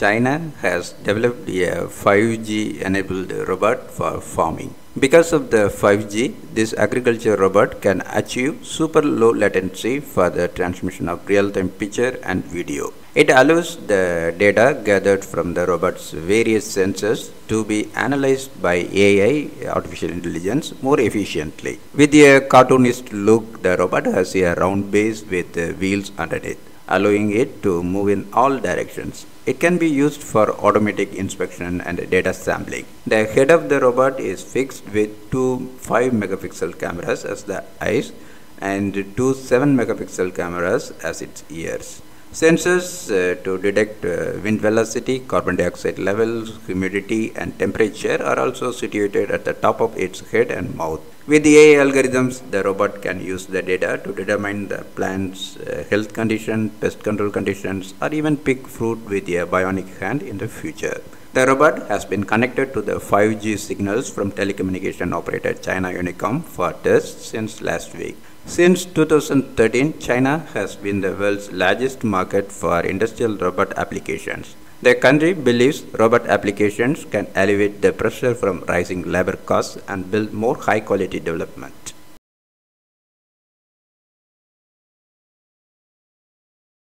China has developed a 5G enabled robot for farming. Because of the 5G, this agriculture robot can achieve super low latency for the transmission of real-time picture and video. It allows the data gathered from the robot's various sensors to be analyzed by AI, artificial intelligence, more efficiently. With a cartoonist look, the robot has a round base with wheels underneath allowing it to move in all directions. It can be used for automatic inspection and data sampling. The head of the robot is fixed with two 5 megapixel cameras as the eyes and two 7 megapixel cameras as its ears. Sensors uh, to detect uh, wind velocity, carbon dioxide levels, humidity and temperature are also situated at the top of its head and mouth. With the AI algorithms, the robot can use the data to determine the plant's uh, health condition, pest control conditions, or even pick fruit with a bionic hand in the future. The robot has been connected to the 5G signals from telecommunication operator China Unicom for tests since last week. Since 2013, China has been the world's largest market for industrial robot applications. The country believes robot applications can alleviate the pressure from rising labor costs and build more high quality development.